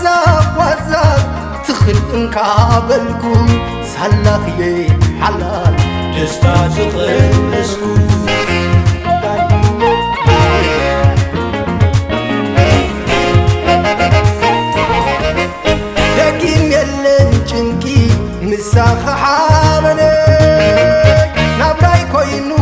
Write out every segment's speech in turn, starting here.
وزا وزا تخل انكابلكو سلاخي حلال. دستا تقلسكو دقيم يلن جنكي مساخ حامني نابراي كوينو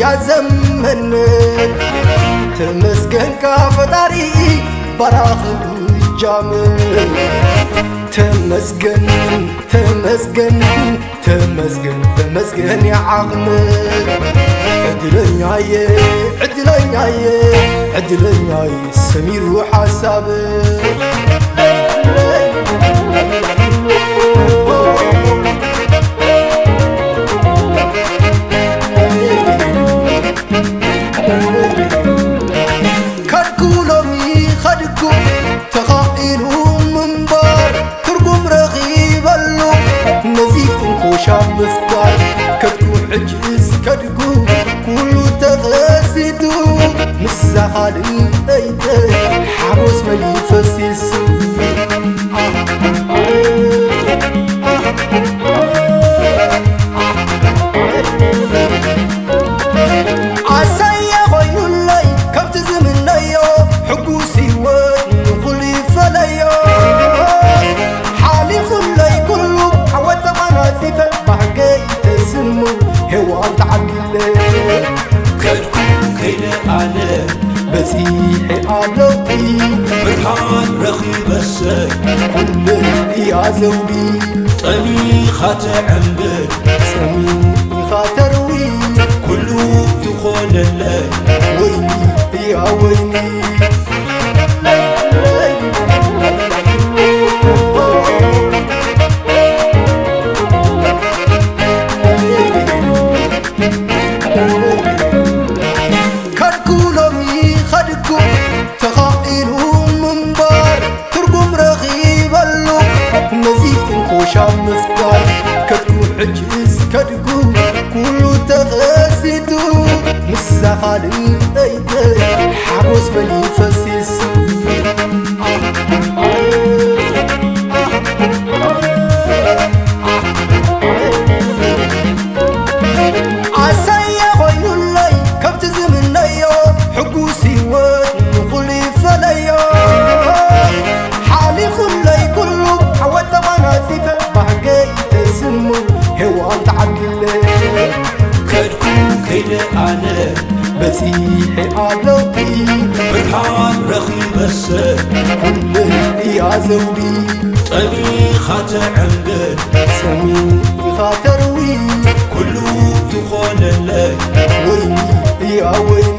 ያዘመን። ተመስገን ካፈጣሪ ባራኽ ጃም ተመስገን ተመስገን ተመስገን ተመስገን የዓቕም ዕድለኛየ ዕድለኛየ ዕድለኛየ ሰሚሩ ሓሳብ đưa المسيح عرفني رخي بسك. كل يا زوبي صميخة عمرك صميخة تروي. كله يخون لك. ويني يا ويلي. ودكو كله تغاسدو مستحالين ايدي حبوس بلي فسيس عسايا غير اللي كبت زمن ليو حقوسي ود نقولي فليو مسيحي أعلقي بالحال رخي بس كله يا زوجي. طريقة عمدة. سميخة تروي. كله تخون لك ويلي يا ويلي.